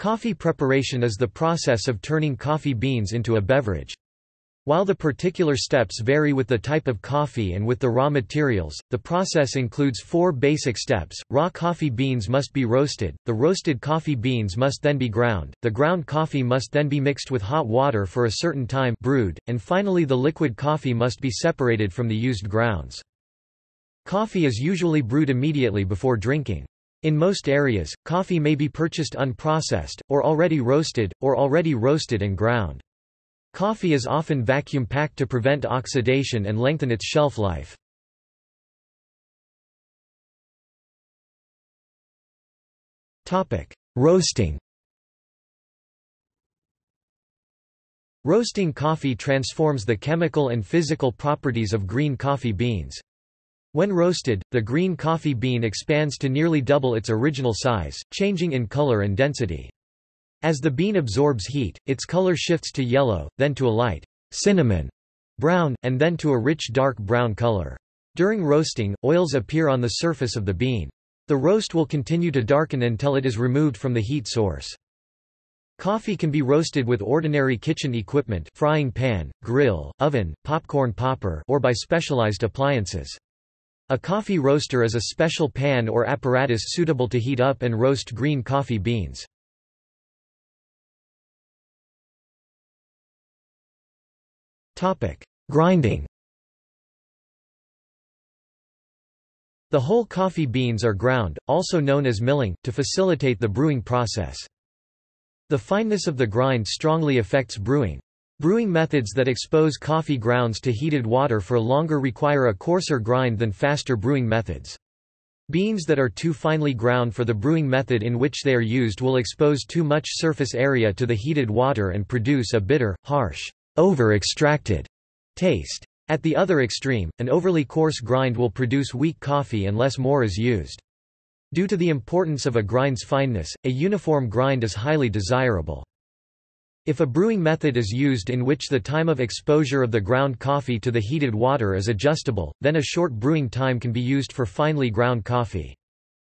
Coffee preparation is the process of turning coffee beans into a beverage. While the particular steps vary with the type of coffee and with the raw materials, the process includes four basic steps. Raw coffee beans must be roasted, the roasted coffee beans must then be ground, the ground coffee must then be mixed with hot water for a certain time brewed, and finally the liquid coffee must be separated from the used grounds. Coffee is usually brewed immediately before drinking. In most areas, coffee may be purchased unprocessed, or already roasted, or already roasted and ground. Coffee is often vacuum-packed to prevent oxidation and lengthen its shelf life. Roasting Roasting coffee transforms the chemical and physical properties of green coffee beans. When roasted, the green coffee bean expands to nearly double its original size, changing in color and density. As the bean absorbs heat, its color shifts to yellow, then to a light cinnamon brown, and then to a rich dark brown color. During roasting, oils appear on the surface of the bean. The roast will continue to darken until it is removed from the heat source. Coffee can be roasted with ordinary kitchen equipment frying pan, grill, oven, popcorn popper or by specialized appliances. A coffee roaster is a special pan or apparatus suitable to heat up and roast green coffee beans. Grinding The whole coffee beans are ground, also known as milling, to facilitate the brewing process. The fineness of the grind strongly affects brewing. Brewing methods that expose coffee grounds to heated water for longer require a coarser grind than faster brewing methods. Beans that are too finely ground for the brewing method in which they are used will expose too much surface area to the heated water and produce a bitter, harsh, over-extracted taste. At the other extreme, an overly coarse grind will produce weak coffee unless more is used. Due to the importance of a grind's fineness, a uniform grind is highly desirable. If a brewing method is used in which the time of exposure of the ground coffee to the heated water is adjustable, then a short brewing time can be used for finely ground coffee.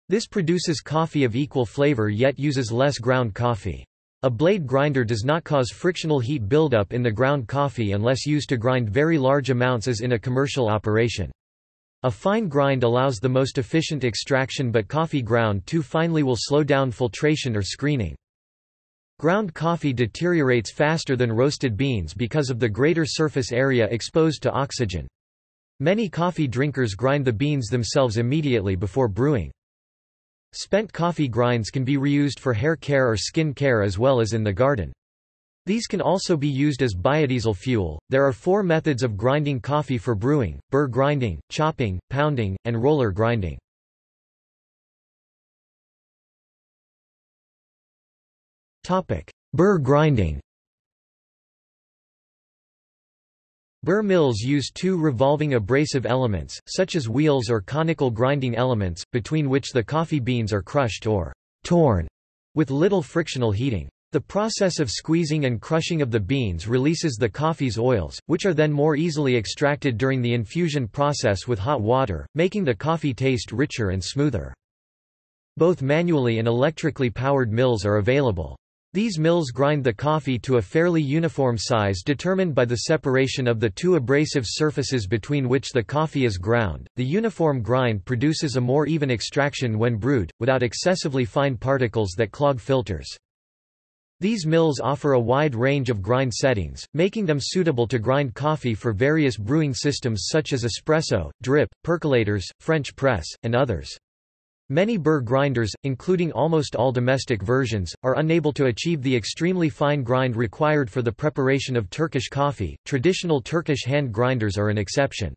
This produces coffee of equal flavor yet uses less ground coffee. A blade grinder does not cause frictional heat buildup in the ground coffee unless used to grind very large amounts as in a commercial operation. A fine grind allows the most efficient extraction but coffee ground too finely will slow down filtration or screening. Ground coffee deteriorates faster than roasted beans because of the greater surface area exposed to oxygen. Many coffee drinkers grind the beans themselves immediately before brewing. Spent coffee grinds can be reused for hair care or skin care as well as in the garden. These can also be used as biodiesel fuel. There are four methods of grinding coffee for brewing burr grinding, chopping, pounding, and roller grinding. Burr grinding Burr mills use two revolving abrasive elements, such as wheels or conical grinding elements, between which the coffee beans are crushed or torn, with little frictional heating. The process of squeezing and crushing of the beans releases the coffee's oils, which are then more easily extracted during the infusion process with hot water, making the coffee taste richer and smoother. Both manually and electrically powered mills are available. These mills grind the coffee to a fairly uniform size determined by the separation of the two abrasive surfaces between which the coffee is ground. The uniform grind produces a more even extraction when brewed, without excessively fine particles that clog filters. These mills offer a wide range of grind settings, making them suitable to grind coffee for various brewing systems such as espresso, drip, percolators, French press, and others. Many burr grinders, including almost all domestic versions, are unable to achieve the extremely fine grind required for the preparation of Turkish coffee. Traditional Turkish hand grinders are an exception.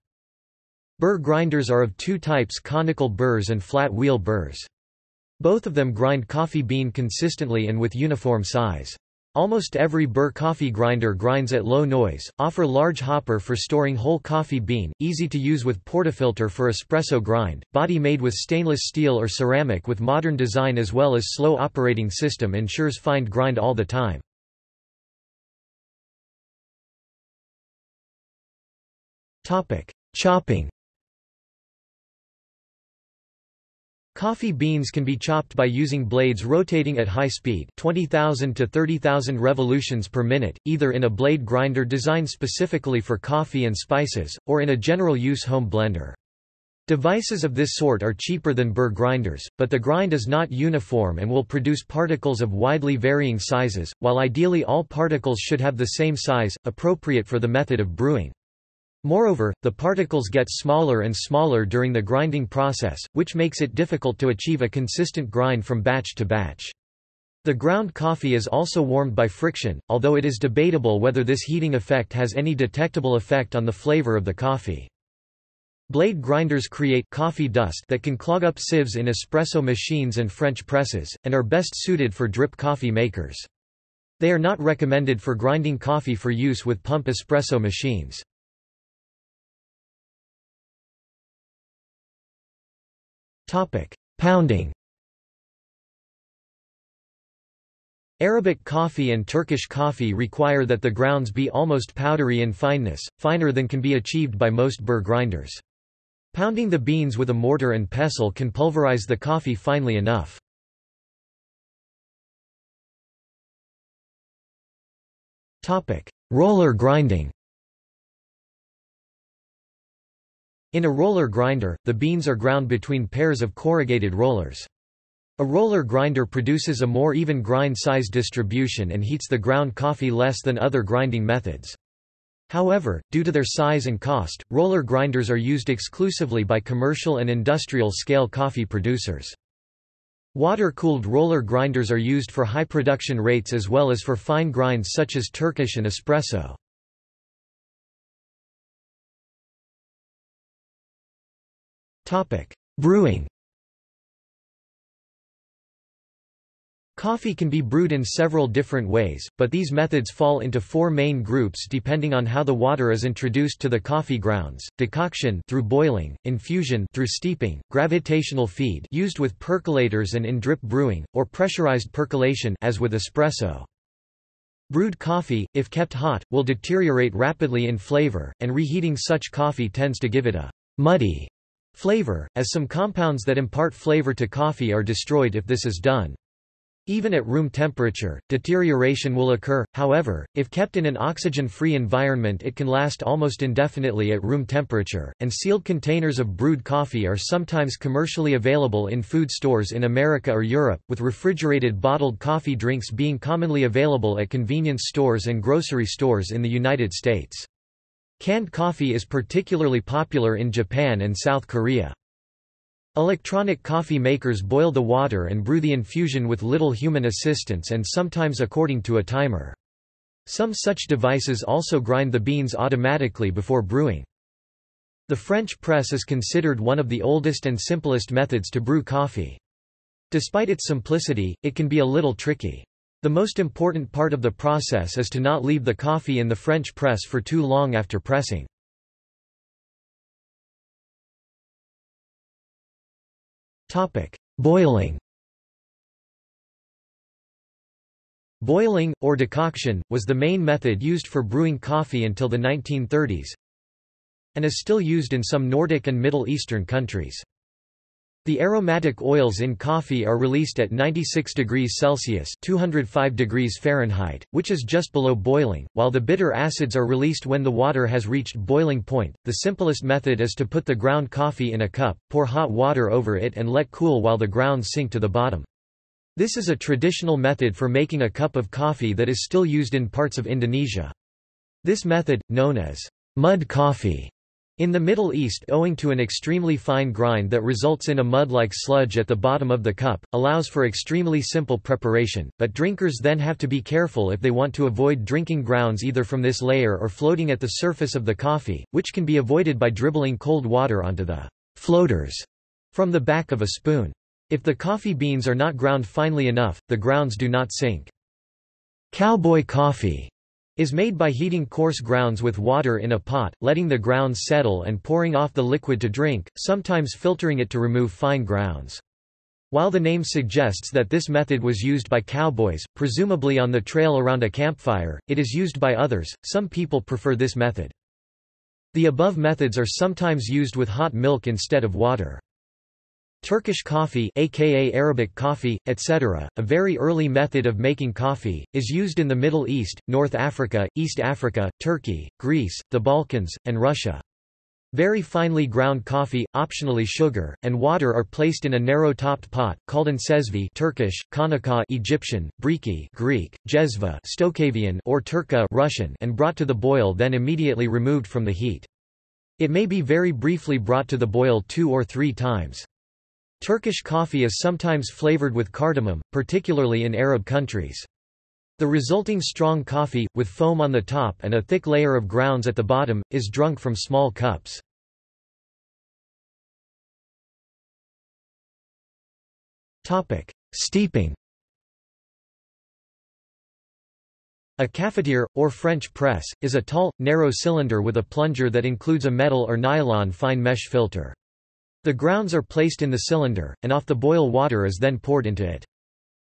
Burr grinders are of two types conical burrs and flat wheel burrs. Both of them grind coffee bean consistently and with uniform size. Almost every burr coffee grinder grinds at low noise, offer large hopper for storing whole coffee bean, easy to use with portafilter for espresso grind, body made with stainless steel or ceramic with modern design as well as slow operating system ensures fine grind all the time. Topic: Chopping Coffee beans can be chopped by using blades rotating at high speed 20,000 to 30,000 revolutions per minute, either in a blade grinder designed specifically for coffee and spices, or in a general-use home blender. Devices of this sort are cheaper than burr grinders, but the grind is not uniform and will produce particles of widely varying sizes, while ideally all particles should have the same size, appropriate for the method of brewing. Moreover, the particles get smaller and smaller during the grinding process, which makes it difficult to achieve a consistent grind from batch to batch. The ground coffee is also warmed by friction, although it is debatable whether this heating effect has any detectable effect on the flavor of the coffee. Blade grinders create coffee dust that can clog up sieves in espresso machines and French presses, and are best suited for drip coffee makers. They are not recommended for grinding coffee for use with pump espresso machines. Topic: Pounding. Arabic coffee and Turkish coffee require that the grounds be almost powdery in fineness, finer than can be achieved by most burr grinders. Pounding the beans with a mortar and pestle can pulverize the coffee finely enough. Roller grinding In a roller grinder, the beans are ground between pairs of corrugated rollers. A roller grinder produces a more even grind size distribution and heats the ground coffee less than other grinding methods. However, due to their size and cost, roller grinders are used exclusively by commercial and industrial scale coffee producers. Water-cooled roller grinders are used for high production rates as well as for fine grinds such as Turkish and espresso. Brewing Coffee can be brewed in several different ways, but these methods fall into four main groups depending on how the water is introduced to the coffee grounds: decoction through boiling, infusion through steeping, gravitational feed used with percolators and in drip brewing, or pressurized percolation as with espresso. Brewed coffee, if kept hot, will deteriorate rapidly in flavor, and reheating such coffee tends to give it a muddy Flavor, as some compounds that impart flavor to coffee are destroyed if this is done. Even at room temperature, deterioration will occur, however, if kept in an oxygen-free environment it can last almost indefinitely at room temperature, and sealed containers of brewed coffee are sometimes commercially available in food stores in America or Europe, with refrigerated bottled coffee drinks being commonly available at convenience stores and grocery stores in the United States. Canned coffee is particularly popular in Japan and South Korea. Electronic coffee makers boil the water and brew the infusion with little human assistance and sometimes according to a timer. Some such devices also grind the beans automatically before brewing. The French press is considered one of the oldest and simplest methods to brew coffee. Despite its simplicity, it can be a little tricky. The most important part of the process is to not leave the coffee in the French press for too long after pressing. Boiling Boiling, or decoction, was the main method used for brewing coffee until the 1930s, and is still used in some Nordic and Middle Eastern countries. The aromatic oils in coffee are released at 96 degrees Celsius (205 degrees Fahrenheit), which is just below boiling, while the bitter acids are released when the water has reached boiling point. The simplest method is to put the ground coffee in a cup, pour hot water over it and let cool while the grounds sink to the bottom. This is a traditional method for making a cup of coffee that is still used in parts of Indonesia. This method, known as mud coffee, in the Middle East owing to an extremely fine grind that results in a mud-like sludge at the bottom of the cup, allows for extremely simple preparation, but drinkers then have to be careful if they want to avoid drinking grounds either from this layer or floating at the surface of the coffee, which can be avoided by dribbling cold water onto the floaters from the back of a spoon. If the coffee beans are not ground finely enough, the grounds do not sink. Cowboy coffee is made by heating coarse grounds with water in a pot, letting the grounds settle and pouring off the liquid to drink, sometimes filtering it to remove fine grounds. While the name suggests that this method was used by cowboys, presumably on the trail around a campfire, it is used by others, some people prefer this method. The above methods are sometimes used with hot milk instead of water. Turkish coffee aka Arabic coffee, etc., a very early method of making coffee, is used in the Middle East, North Africa, East Africa, Turkey, Greece, the Balkans, and Russia. Very finely ground coffee, optionally sugar, and water are placed in a narrow-topped pot, called an cezve Turkish, kanaka Egyptian, briki Greek, jezva Stokavian or turka Russian and brought to the boil then immediately removed from the heat. It may be very briefly brought to the boil two or three times. Turkish coffee is sometimes flavored with cardamom, particularly in Arab countries. The resulting strong coffee, with foam on the top and a thick layer of grounds at the bottom, is drunk from small cups. Steeping A cafetière, or French press, is a tall, narrow cylinder with a plunger that includes a metal or nylon fine mesh filter. The grounds are placed in the cylinder, and off the boil water is then poured into it.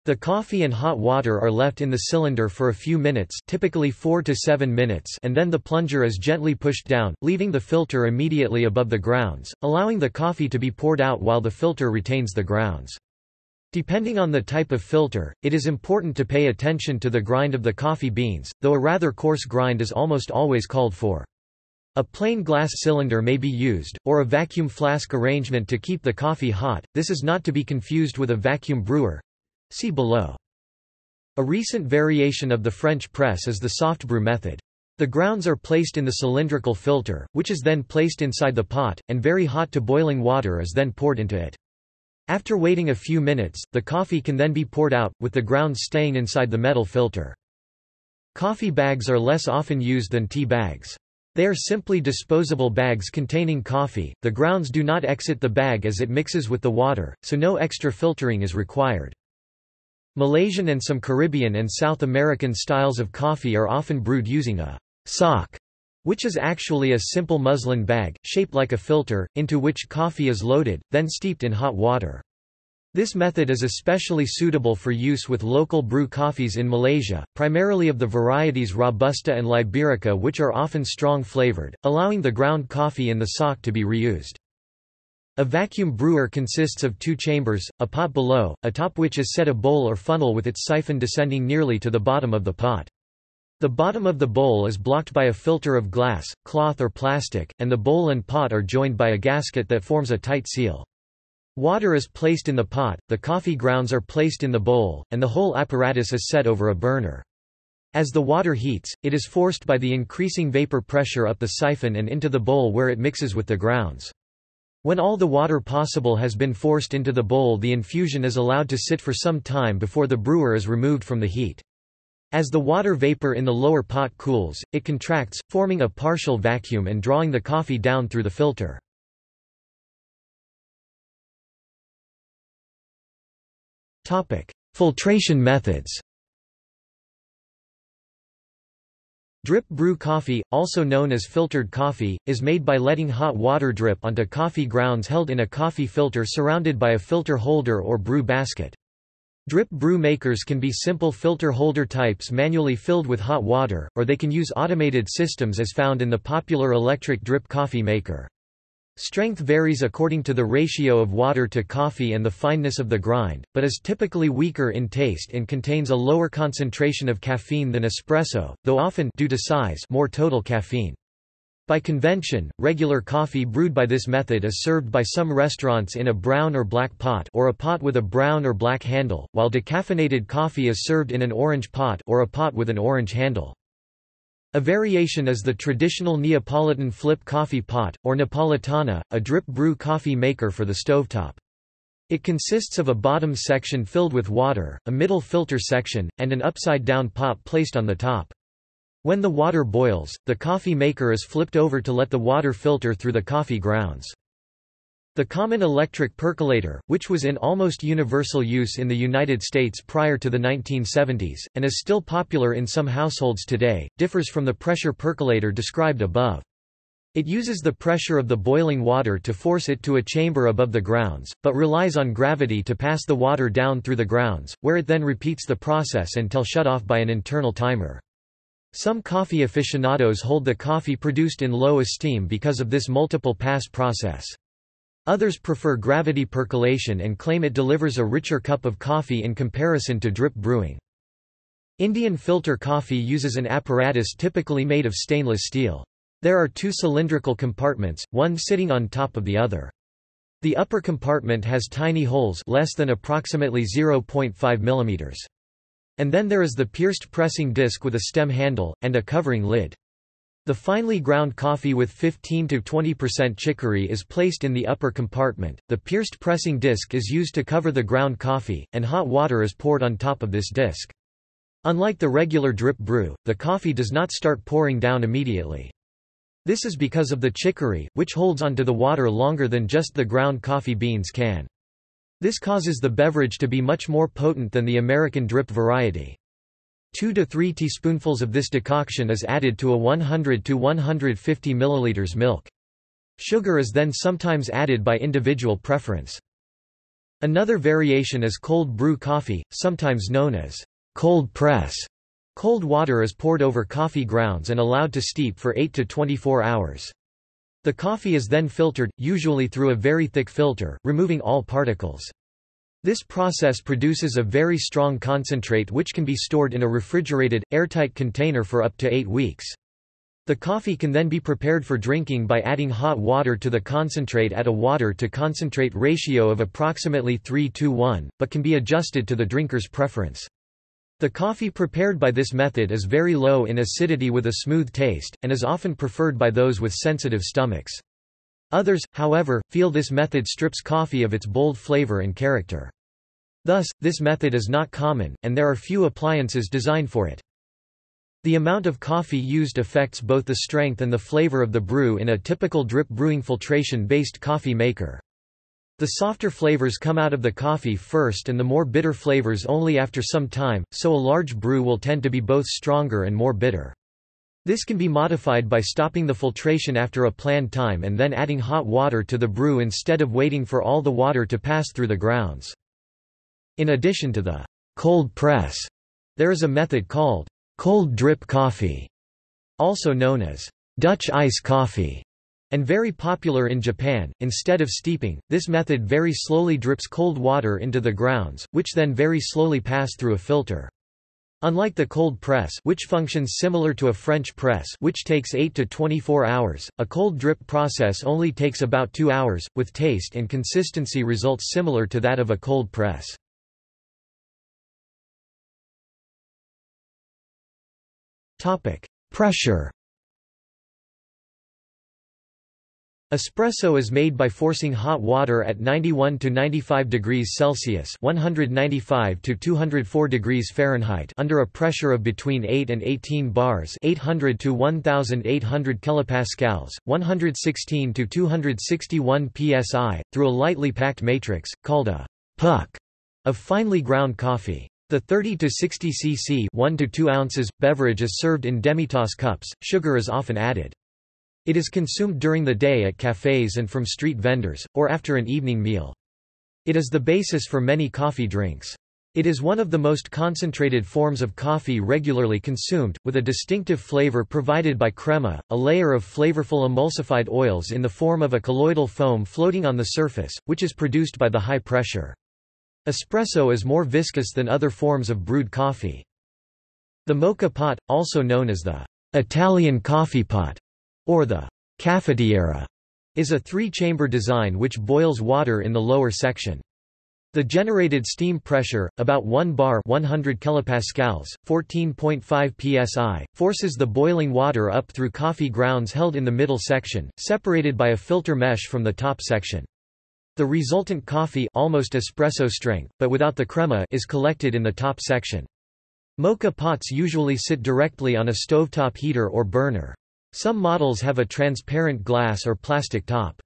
The coffee and hot water are left in the cylinder for a few minutes typically 4 to 7 minutes and then the plunger is gently pushed down, leaving the filter immediately above the grounds, allowing the coffee to be poured out while the filter retains the grounds. Depending on the type of filter, it is important to pay attention to the grind of the coffee beans, though a rather coarse grind is almost always called for. A plain glass cylinder may be used, or a vacuum flask arrangement to keep the coffee hot, this is not to be confused with a vacuum brewer. See below. A recent variation of the French press is the soft brew method. The grounds are placed in the cylindrical filter, which is then placed inside the pot, and very hot to boiling water is then poured into it. After waiting a few minutes, the coffee can then be poured out, with the grounds staying inside the metal filter. Coffee bags are less often used than tea bags. They are simply disposable bags containing coffee, the grounds do not exit the bag as it mixes with the water, so no extra filtering is required. Malaysian and some Caribbean and South American styles of coffee are often brewed using a sock, which is actually a simple muslin bag, shaped like a filter, into which coffee is loaded, then steeped in hot water. This method is especially suitable for use with local brew coffees in Malaysia, primarily of the varieties Robusta and Liberica which are often strong flavored, allowing the ground coffee in the sock to be reused. A vacuum brewer consists of two chambers, a pot below, atop which is set a bowl or funnel with its siphon descending nearly to the bottom of the pot. The bottom of the bowl is blocked by a filter of glass, cloth or plastic, and the bowl and pot are joined by a gasket that forms a tight seal. Water is placed in the pot, the coffee grounds are placed in the bowl, and the whole apparatus is set over a burner. As the water heats, it is forced by the increasing vapor pressure up the siphon and into the bowl where it mixes with the grounds. When all the water possible has been forced into the bowl the infusion is allowed to sit for some time before the brewer is removed from the heat. As the water vapor in the lower pot cools, it contracts, forming a partial vacuum and drawing the coffee down through the filter. Topic: Filtration methods. Drip brew coffee, also known as filtered coffee, is made by letting hot water drip onto coffee grounds held in a coffee filter surrounded by a filter holder or brew basket. Drip brew makers can be simple filter holder types manually filled with hot water, or they can use automated systems as found in the popular electric drip coffee maker. Strength varies according to the ratio of water to coffee and the fineness of the grind, but is typically weaker in taste and contains a lower concentration of caffeine than espresso, though often due to size more total caffeine. By convention, regular coffee brewed by this method is served by some restaurants in a brown or black pot or a pot with a brown or black handle, while decaffeinated coffee is served in an orange pot or a pot with an orange handle. A variation is the traditional Neapolitan flip coffee pot, or Napolitana, a drip brew coffee maker for the stovetop. It consists of a bottom section filled with water, a middle filter section, and an upside-down pot placed on the top. When the water boils, the coffee maker is flipped over to let the water filter through the coffee grounds. The common electric percolator, which was in almost universal use in the United States prior to the 1970s, and is still popular in some households today, differs from the pressure percolator described above. It uses the pressure of the boiling water to force it to a chamber above the grounds, but relies on gravity to pass the water down through the grounds, where it then repeats the process until shut off by an internal timer. Some coffee aficionados hold the coffee produced in low esteem because of this multiple pass process. Others prefer gravity percolation and claim it delivers a richer cup of coffee in comparison to drip brewing. Indian filter coffee uses an apparatus typically made of stainless steel. There are two cylindrical compartments, one sitting on top of the other. The upper compartment has tiny holes less than approximately 0.5 mm. And then there is the pierced pressing disc with a stem handle, and a covering lid. The finely ground coffee with 15 to 20% chicory is placed in the upper compartment, the pierced pressing disc is used to cover the ground coffee, and hot water is poured on top of this disc. Unlike the regular drip brew, the coffee does not start pouring down immediately. This is because of the chicory, which holds onto the water longer than just the ground coffee beans can. This causes the beverage to be much more potent than the American drip variety. 2 to 3 teaspoonfuls of this decoction is added to a 100 to 150 milliliters milk. Sugar is then sometimes added by individual preference. Another variation is cold brew coffee, sometimes known as cold press. Cold water is poured over coffee grounds and allowed to steep for 8 to 24 hours. The coffee is then filtered, usually through a very thick filter, removing all particles. This process produces a very strong concentrate which can be stored in a refrigerated, airtight container for up to eight weeks. The coffee can then be prepared for drinking by adding hot water to the concentrate at a water-to-concentrate ratio of approximately 3 to 1, but can be adjusted to the drinker's preference. The coffee prepared by this method is very low in acidity with a smooth taste, and is often preferred by those with sensitive stomachs. Others, however, feel this method strips coffee of its bold flavor and character. Thus, this method is not common, and there are few appliances designed for it. The amount of coffee used affects both the strength and the flavor of the brew in a typical drip brewing filtration-based coffee maker. The softer flavors come out of the coffee first and the more bitter flavors only after some time, so a large brew will tend to be both stronger and more bitter. This can be modified by stopping the filtration after a planned time and then adding hot water to the brew instead of waiting for all the water to pass through the grounds. In addition to the cold press, there is a method called cold drip coffee, also known as Dutch ice coffee, and very popular in Japan. Instead of steeping, this method very slowly drips cold water into the grounds, which then very slowly pass through a filter. Unlike the cold press which functions similar to a French press which takes 8 to 24 hours, a cold drip process only takes about 2 hours, with taste and consistency results similar to that of a cold press. Pressure Espresso is made by forcing hot water at 91 to 95 degrees Celsius (195 to 204 degrees Fahrenheit) under a pressure of between 8 and 18 bars (800 to 1800 kilopascals, 116 to 261 psi) through a lightly packed matrix called a puck of finely ground coffee. The 30 to 60 cc 1 to 2 ounces beverage is served in demitasse cups. Sugar is often added. It is consumed during the day at cafes and from street vendors or after an evening meal. It is the basis for many coffee drinks. It is one of the most concentrated forms of coffee regularly consumed, with a distinctive flavor provided by crema, a layer of flavorful emulsified oils in the form of a colloidal foam floating on the surface, which is produced by the high pressure. Espresso is more viscous than other forms of brewed coffee. The moka pot, also known as the Italian coffee pot or the caffettiera, is a three-chamber design which boils water in the lower section. The generated steam pressure, about 1 bar 100 kilopascals, 14.5 psi, forces the boiling water up through coffee grounds held in the middle section, separated by a filter mesh from the top section. The resultant coffee almost espresso strength, but without the crema is collected in the top section. Moka pots usually sit directly on a stovetop heater or burner. Some models have a transparent glass or plastic top.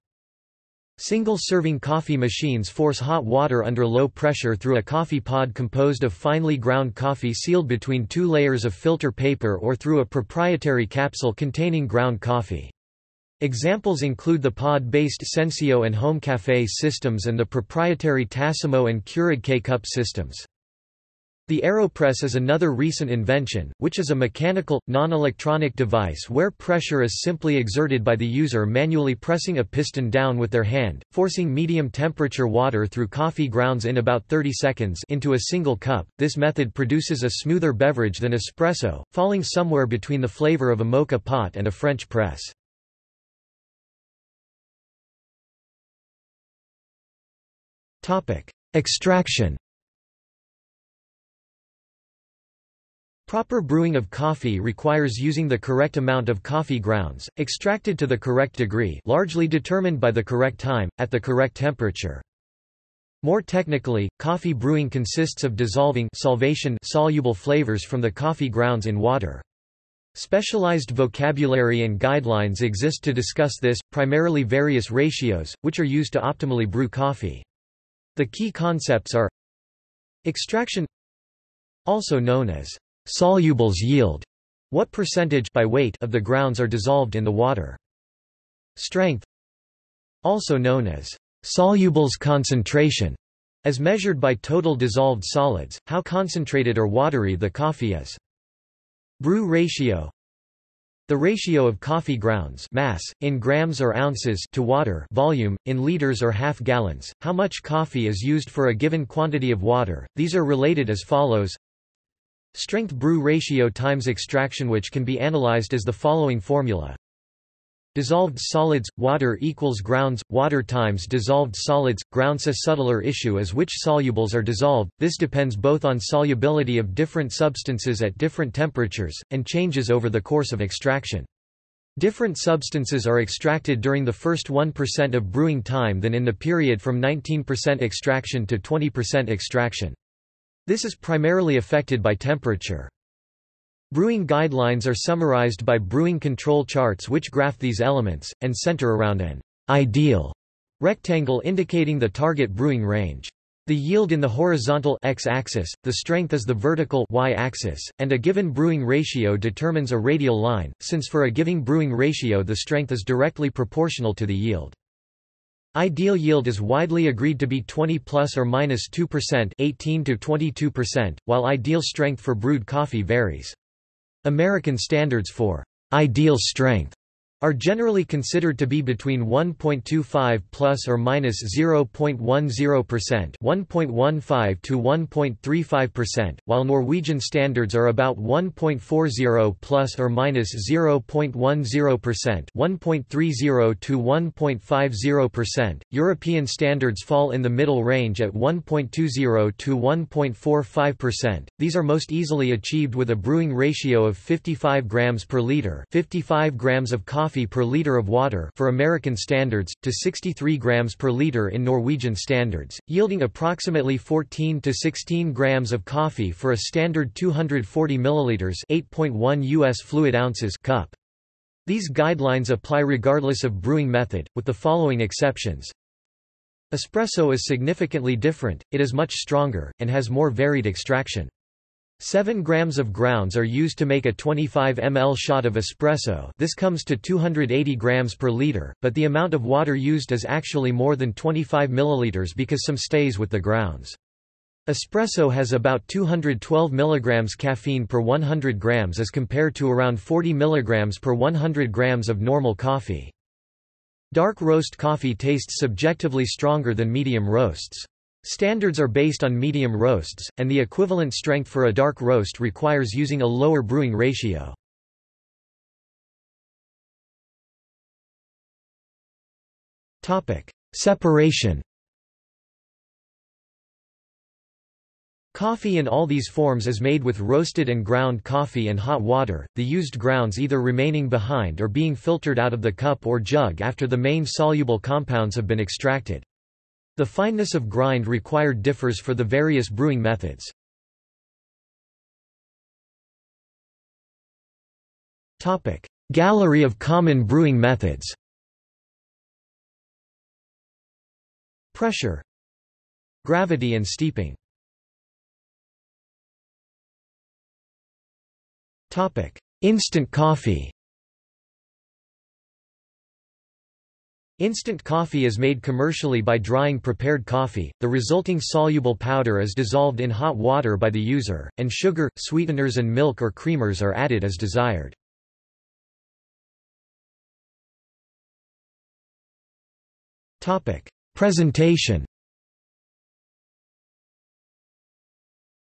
Single-serving coffee machines force hot water under low pressure through a coffee pod composed of finely ground coffee sealed between two layers of filter paper or through a proprietary capsule containing ground coffee. Examples include the pod-based Senseo and Home Cafe systems and the proprietary Tassimo and Keurig K-Cup systems. The AeroPress is another recent invention, which is a mechanical, non-electronic device where pressure is simply exerted by the user manually pressing a piston down with their hand, forcing medium-temperature water through coffee grounds in about 30 seconds into a single cup. This method produces a smoother beverage than espresso, falling somewhere between the flavor of a moka pot and a French press. Extraction Proper brewing of coffee requires using the correct amount of coffee grounds, extracted to the correct degree largely determined by the correct time, at the correct temperature. More technically, coffee brewing consists of dissolving solvation soluble flavors from the coffee grounds in water. Specialized vocabulary and guidelines exist to discuss this, primarily various ratios, which are used to optimally brew coffee. The key concepts are extraction also known as Solubles yield. What percentage by weight of the grounds are dissolved in the water. Strength. Also known as solubles concentration. As measured by total dissolved solids, how concentrated or watery the coffee is. Brew ratio. The ratio of coffee grounds mass, in grams or ounces to water volume, in liters or half gallons, how much coffee is used for a given quantity of water, these are related as follows Strength brew ratio times extraction which can be analyzed as the following formula. Dissolved solids, water equals grounds, water times dissolved solids, grounds A subtler issue is which solubles are dissolved, this depends both on solubility of different substances at different temperatures, and changes over the course of extraction. Different substances are extracted during the first 1% of brewing time than in the period from 19% extraction to 20% extraction. This is primarily affected by temperature. Brewing guidelines are summarized by brewing control charts which graph these elements, and center around an ideal rectangle indicating the target brewing range. The yield in the horizontal x-axis, the strength is the vertical y-axis, and a given brewing ratio determines a radial line, since for a given brewing ratio the strength is directly proportional to the yield. Ideal yield is widely agreed to be 20 plus or minus 2%, 18 to 22%, while ideal strength for brewed coffee varies. American standards for ideal strength are generally considered to be between 1.25 plus or minus 0.10%, 1.15 to 1.35%, while Norwegian standards are about 1.40 plus or minus 0.10%, 1.30 to 1.50%. European standards fall in the middle range at 1.20 to 1.45%. These are most easily achieved with a brewing ratio of 55 grams per liter, 55 grams of coffee coffee per liter of water for American standards, to 63 grams per liter in Norwegian standards, yielding approximately 14 to 16 grams of coffee for a standard 240 milliliters 8.1 US fluid ounces cup. These guidelines apply regardless of brewing method, with the following exceptions. Espresso is significantly different, it is much stronger, and has more varied extraction. 7 grams of grounds are used to make a 25 ml shot of espresso this comes to 280 grams per liter, but the amount of water used is actually more than 25 milliliters because some stays with the grounds. Espresso has about 212 mg caffeine per 100 grams as compared to around 40 mg per 100 grams of normal coffee. Dark roast coffee tastes subjectively stronger than medium roasts. Standards are based on medium roasts, and the equivalent strength for a dark roast requires using a lower brewing ratio. Separation Coffee in all these forms is made with roasted and ground coffee and hot water, the used grounds either remaining behind or being filtered out of the cup or jug after the main soluble compounds have been extracted. The fineness of grind required differs for the various brewing methods. Gallery of common brewing methods. Pressure. Gravity and steeping. Instant coffee Instant coffee is made commercially by drying prepared coffee, the resulting soluble powder is dissolved in hot water by the user, and sugar, sweeteners and milk or creamers are added as desired. Presentation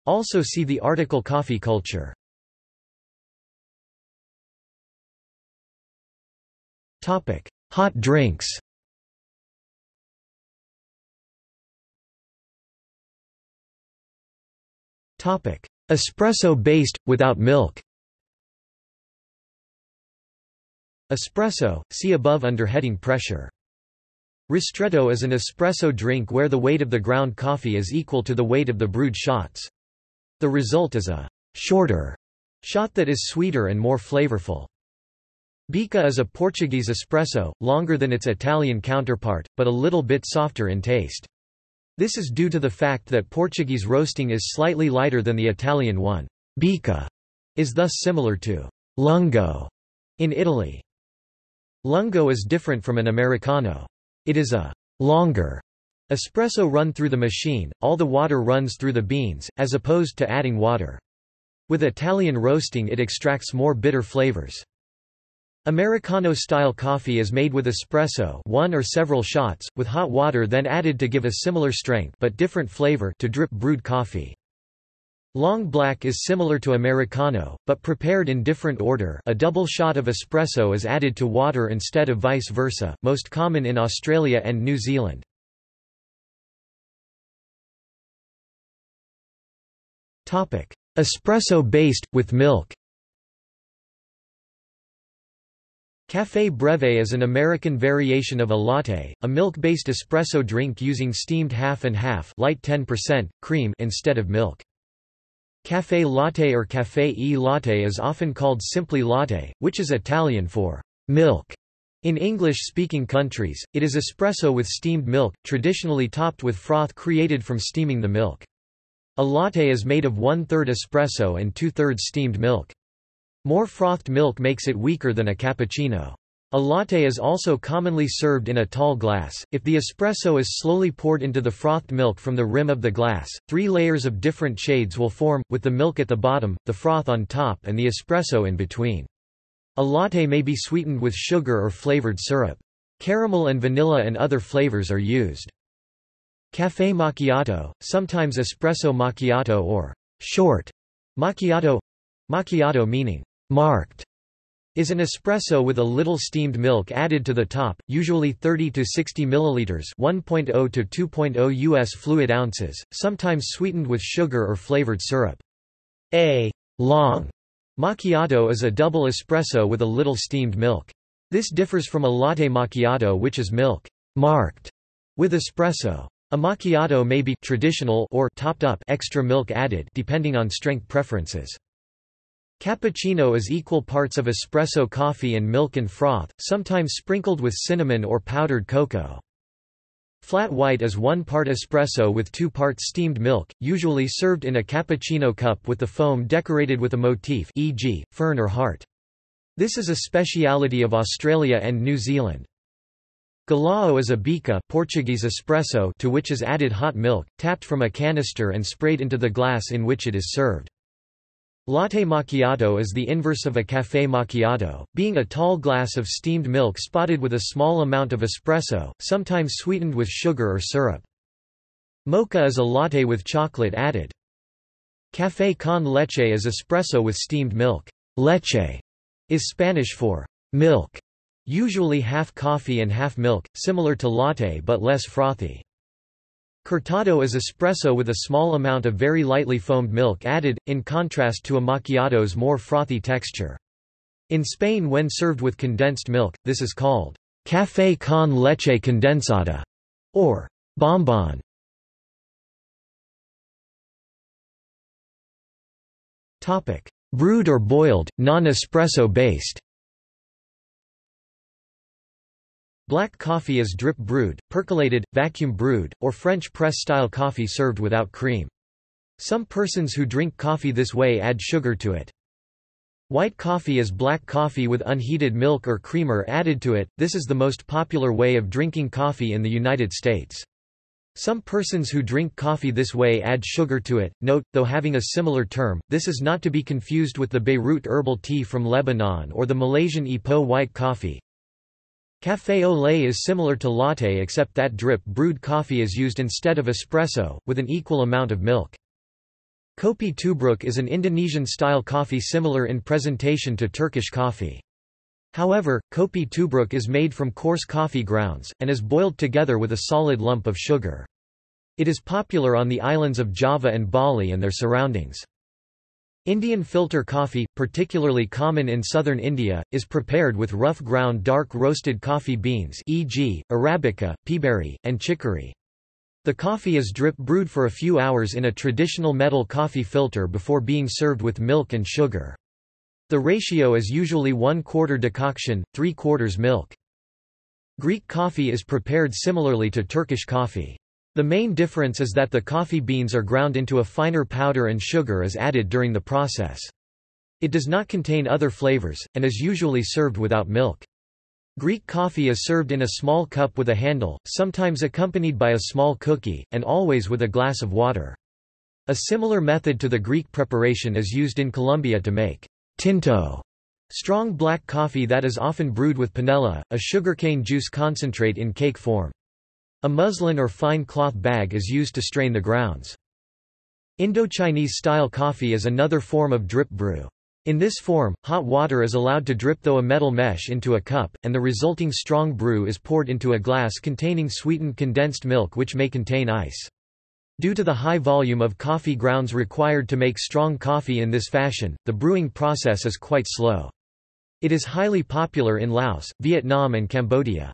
Also see the article Coffee culture. Hot drinks Espresso-based, without milk Espresso, see above under heading Pressure. Ristretto is an espresso drink where the weight of the ground coffee is equal to the weight of the brewed shots. The result is a shorter shot that is sweeter and more flavorful. Bica is a Portuguese espresso, longer than its Italian counterpart, but a little bit softer in taste. This is due to the fact that Portuguese roasting is slightly lighter than the Italian one. Bica is thus similar to lungo in Italy. Lungo is different from an Americano. It is a longer espresso run through the machine, all the water runs through the beans, as opposed to adding water. With Italian roasting it extracts more bitter flavors. Americano-style coffee is made with espresso one or several shots, with hot water then added to give a similar strength but different flavor to drip brewed coffee. Long black is similar to Americano, but prepared in different order a double shot of espresso is added to water instead of vice versa, most common in Australia and New Zealand. Espresso-based, with milk Café Breve is an American variation of a latte, a milk-based espresso drink using steamed half and half light 10%, cream instead of milk. Café latte or café e latte is often called simply latte, which is Italian for milk. In English-speaking countries, it is espresso with steamed milk, traditionally topped with froth created from steaming the milk. A latte is made of one-third espresso and two-thirds steamed milk. More frothed milk makes it weaker than a cappuccino. A latte is also commonly served in a tall glass. If the espresso is slowly poured into the frothed milk from the rim of the glass, three layers of different shades will form, with the milk at the bottom, the froth on top and the espresso in between. A latte may be sweetened with sugar or flavored syrup. Caramel and vanilla and other flavors are used. Café macchiato, sometimes espresso macchiato or short macchiato macchiato meaning marked is an espresso with a little steamed milk added to the top, usually 30 to 60 milliliters, 1.0 to 2.0 US fluid ounces, sometimes sweetened with sugar or flavored syrup. A long macchiato is a double espresso with a little steamed milk. This differs from a latte macchiato which is milk marked with espresso. A macchiato may be traditional or topped up extra milk added depending on strength preferences. Cappuccino is equal parts of espresso coffee and milk and froth, sometimes sprinkled with cinnamon or powdered cocoa. Flat white is one part espresso with two parts steamed milk, usually served in a cappuccino cup with the foam decorated with a motif e.g., fern or heart. This is a speciality of Australia and New Zealand. Galao is a bica Portuguese espresso to which is added hot milk, tapped from a canister and sprayed into the glass in which it is served. Latte macchiato is the inverse of a café macchiato, being a tall glass of steamed milk spotted with a small amount of espresso, sometimes sweetened with sugar or syrup. Mocha is a latte with chocolate added. Café con leche is espresso with steamed milk. Leche is Spanish for milk, usually half coffee and half milk, similar to latte but less frothy. Cortado is espresso with a small amount of very lightly foamed milk added, in contrast to a macchiato's more frothy texture. In Spain when served with condensed milk, this is called café con leche condensada, or bombon. Brewed or boiled, non-espresso based Black coffee is drip brewed, percolated, vacuum brewed, or French press-style coffee served without cream. Some persons who drink coffee this way add sugar to it. White coffee is black coffee with unheated milk or creamer added to it, this is the most popular way of drinking coffee in the United States. Some persons who drink coffee this way add sugar to it. Note, though having a similar term, this is not to be confused with the Beirut herbal tea from Lebanon or the Malaysian Ipoh white coffee. Café au lait is similar to latte except that drip brewed coffee is used instead of espresso, with an equal amount of milk. Kopi tubruk is an Indonesian-style coffee similar in presentation to Turkish coffee. However, kopi tubruk is made from coarse coffee grounds, and is boiled together with a solid lump of sugar. It is popular on the islands of Java and Bali and their surroundings. Indian filter coffee, particularly common in southern India, is prepared with rough ground dark roasted coffee beans e.g., Arabica, peaberry, and chicory. The coffee is drip brewed for a few hours in a traditional metal coffee filter before being served with milk and sugar. The ratio is usually one quarter decoction, three quarters milk. Greek coffee is prepared similarly to Turkish coffee. The main difference is that the coffee beans are ground into a finer powder and sugar is added during the process. It does not contain other flavors, and is usually served without milk. Greek coffee is served in a small cup with a handle, sometimes accompanied by a small cookie, and always with a glass of water. A similar method to the Greek preparation is used in Colombia to make tinto, strong black coffee that is often brewed with panela, a sugarcane juice concentrate in cake form. A muslin or fine cloth bag is used to strain the grounds. Indochinese style coffee is another form of drip brew. In this form, hot water is allowed to drip through a metal mesh into a cup, and the resulting strong brew is poured into a glass containing sweetened condensed milk which may contain ice. Due to the high volume of coffee grounds required to make strong coffee in this fashion, the brewing process is quite slow. It is highly popular in Laos, Vietnam and Cambodia.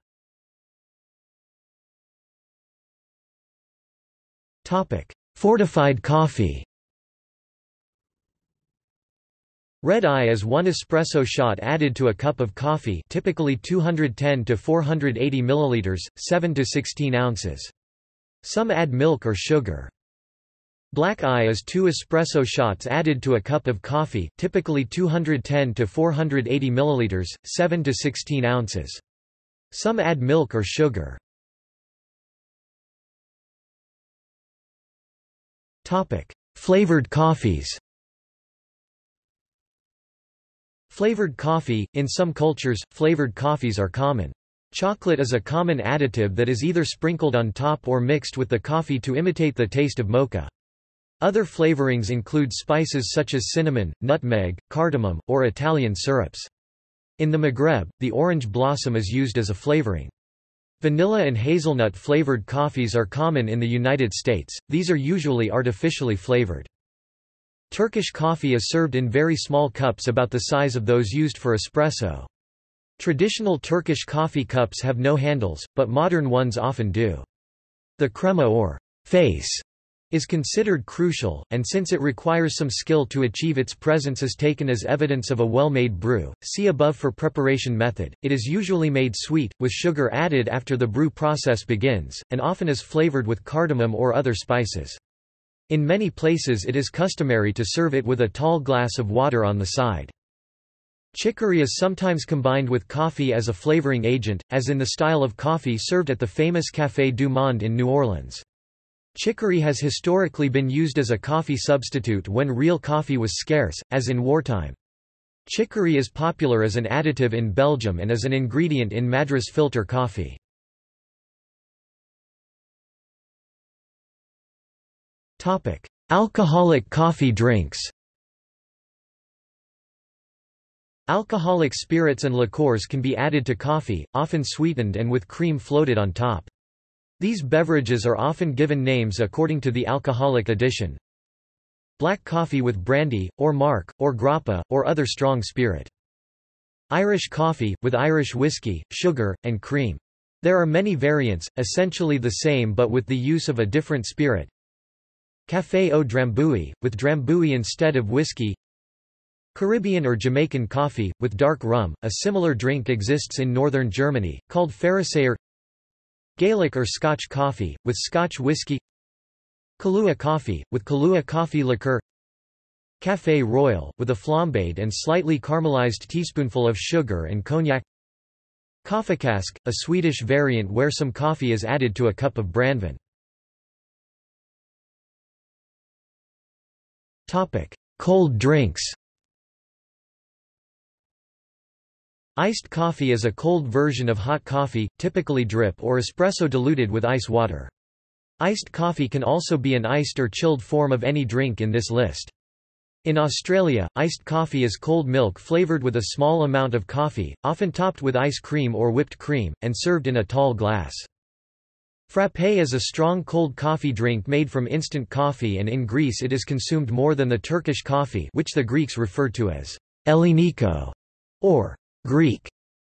Fortified coffee Red eye is one espresso shot added to a cup of coffee typically 210 to 480 milliliters, 7 to 16 ounces. Some add milk or sugar. Black eye is two espresso shots added to a cup of coffee typically 210 to 480 milliliters, 7 to 16 ounces. Some add milk or sugar. Flavored coffees Flavored coffee – In some cultures, flavored coffees are common. Chocolate is a common additive that is either sprinkled on top or mixed with the coffee to imitate the taste of mocha. Other flavorings include spices such as cinnamon, nutmeg, cardamom, or Italian syrups. In the Maghreb, the orange blossom is used as a flavoring. Vanilla and hazelnut flavored coffees are common in the United States, these are usually artificially flavored. Turkish coffee is served in very small cups about the size of those used for espresso. Traditional Turkish coffee cups have no handles, but modern ones often do. The crema or face is considered crucial, and since it requires some skill to achieve its presence is taken as evidence of a well-made brew. See above for preparation method. It is usually made sweet, with sugar added after the brew process begins, and often is flavored with cardamom or other spices. In many places it is customary to serve it with a tall glass of water on the side. Chicory is sometimes combined with coffee as a flavoring agent, as in the style of coffee served at the famous Café du Monde in New Orleans. Chicory has historically been used as a coffee substitute when real coffee was scarce, as in wartime. Chicory is popular as an additive in Belgium and as an ingredient in Madras filter coffee. Topic: Alcoholic coffee drinks. Alcoholic spirits and liqueurs can be added to coffee, often sweetened and with cream floated on top. These beverages are often given names according to the alcoholic addition. Black coffee with brandy, or marc, or grappa, or other strong spirit. Irish coffee, with Irish whiskey, sugar, and cream. There are many variants, essentially the same but with the use of a different spirit. Café au Drambuie, with Drambuie instead of whiskey Caribbean or Jamaican coffee, with dark rum, a similar drink exists in northern Germany, called Pharisaer Gaelic or Scotch coffee, with Scotch whiskey Kahlua coffee, with Kahlua coffee liqueur. Café Royal, with a flambéed and slightly caramelized teaspoonful of sugar and cognac. Kaffekask, a Swedish variant where some coffee is added to a cup of brandevin. Cold drinks Iced coffee is a cold version of hot coffee, typically drip or espresso diluted with ice water. Iced coffee can also be an iced or chilled form of any drink in this list. In Australia, iced coffee is cold milk flavoured with a small amount of coffee, often topped with ice cream or whipped cream, and served in a tall glass. Frappé is a strong cold coffee drink made from instant coffee and in Greece it is consumed more than the Turkish coffee which the Greeks refer to as Elliniko or Greek,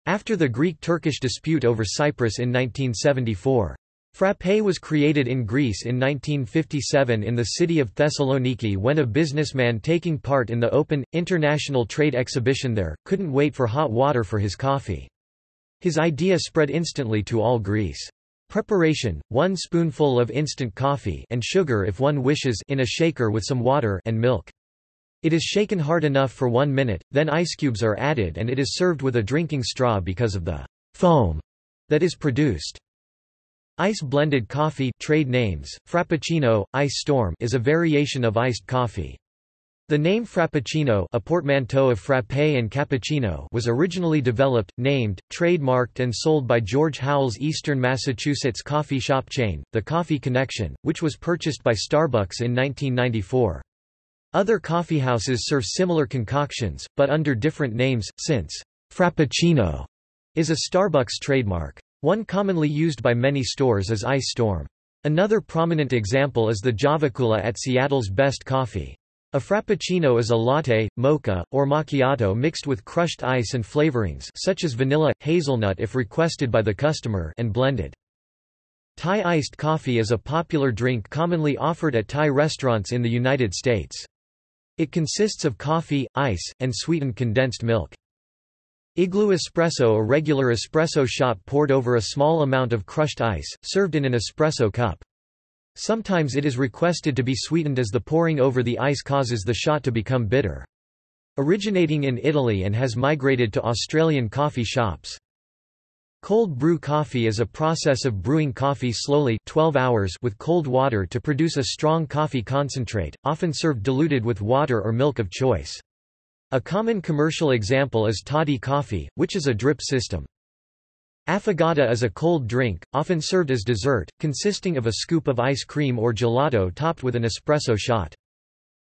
after the Greek-Turkish dispute over Cyprus in 1974. Frappé was created in Greece in 1957 in the city of Thessaloniki when a businessman taking part in the Open, international trade exhibition there, couldn't wait for hot water for his coffee. His idea spread instantly to all Greece. Preparation, one spoonful of instant coffee and sugar if one wishes in a shaker with some water and milk. It is shaken hard enough for one minute, then ice cubes are added and it is served with a drinking straw because of the foam that is produced. Ice blended coffee trade names, Frappuccino, Ice Storm is a variation of iced coffee. The name Frappuccino a portmanteau of frappé and cappuccino was originally developed, named, trademarked and sold by George Howell's Eastern Massachusetts coffee shop chain, The Coffee Connection, which was purchased by Starbucks in 1994. Other coffeehouses serve similar concoctions, but under different names, since Frappuccino is a Starbucks trademark. One commonly used by many stores is Ice Storm. Another prominent example is the Javakula at Seattle's Best Coffee. A frappuccino is a latte, mocha, or macchiato mixed with crushed ice and flavorings such as vanilla, hazelnut if requested by the customer and blended. Thai iced coffee is a popular drink commonly offered at Thai restaurants in the United States. It consists of coffee, ice, and sweetened condensed milk. Igloo espresso a regular espresso shot poured over a small amount of crushed ice, served in an espresso cup. Sometimes it is requested to be sweetened as the pouring over the ice causes the shot to become bitter. Originating in Italy and has migrated to Australian coffee shops. Cold brew coffee is a process of brewing coffee slowly 12 hours with cold water to produce a strong coffee concentrate, often served diluted with water or milk of choice. A common commercial example is toddy coffee, which is a drip system. Affogato is a cold drink, often served as dessert, consisting of a scoop of ice cream or gelato topped with an espresso shot.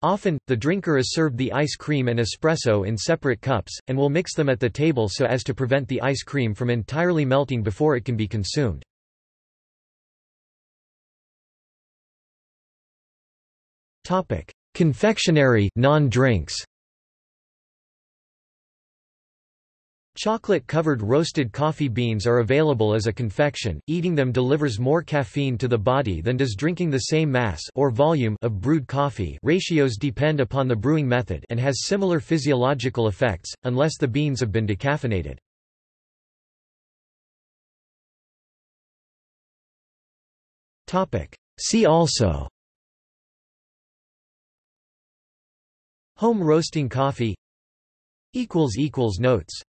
Often, the drinker is served the ice cream and espresso in separate cups, and will mix them at the table so as to prevent the ice cream from entirely melting before it can be consumed. Confectionery non-drinks Chocolate-covered roasted coffee beans are available as a confection, eating them delivers more caffeine to the body than does drinking the same mass or volume of brewed coffee. Ratios depend upon the brewing method and has similar physiological effects, unless the beans have been decaffeinated. See also. Home roasting coffee. Notes